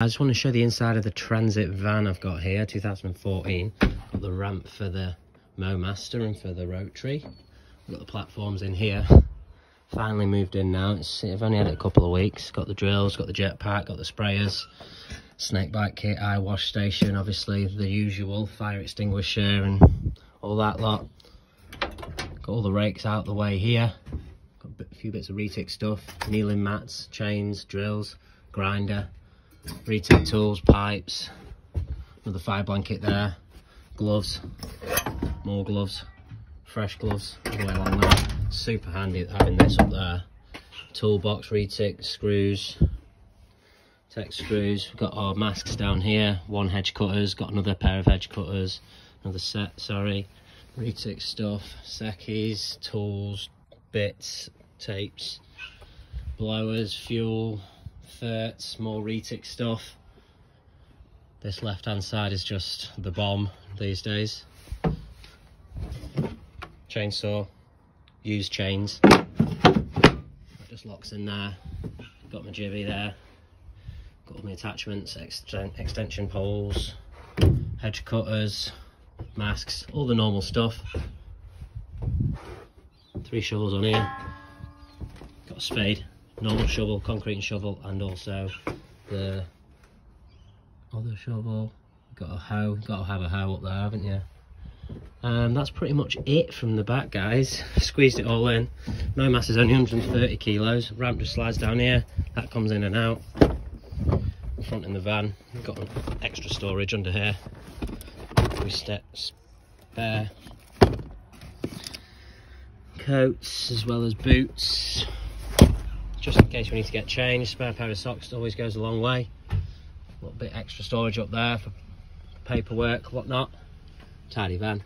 I just want to show the inside of the Transit van I've got here, 2014. Got the ramp for the MoMaster and for the Rotary. Got the platforms in here. Finally moved in now. It's, I've only had it a couple of weeks. Got the drills, got the jetpack, got the sprayers, snake bite kit, eye wash station, obviously the usual, fire extinguisher and all that lot. Got all the rakes out the way here. Got a few bits of retic stuff, kneeling mats, chains, drills, grinder, retic tools, pipes, another fire blanket there, gloves, more gloves, fresh gloves way along there. Super handy having this up there. Toolbox, retic, screws, tek screws. We've got our masks down here, one hedge cutters, got another pair of hedge cutters, another set, sorry. Retic stuff, sekis, tools, bits, tapes, blowers, fuel, ferts, more retic stuff. This left hand side is just the bomb these days. Chainsaw, used chains. just locks in there. Got my jibby there. Got all my attachments, extension poles, hedge cutters, masks, all the normal stuff. Three shovels on here. Got a spade, normal shovel, concrete and shovel, and also the other shovel. Got a hoe, got to have a hoe up there, haven't you? Um, that's pretty much it from the back, guys. Squeezed it all in. No mass is only 130 kilos. Ramp just slides down here. That comes in and out. Front in the van. Got extra storage under here. Three steps spare. Coats as well as boots. Just in case we need to get changed. Spare pair of socks always goes a long way. A little bit extra storage up there for paperwork, whatnot. Tidy van.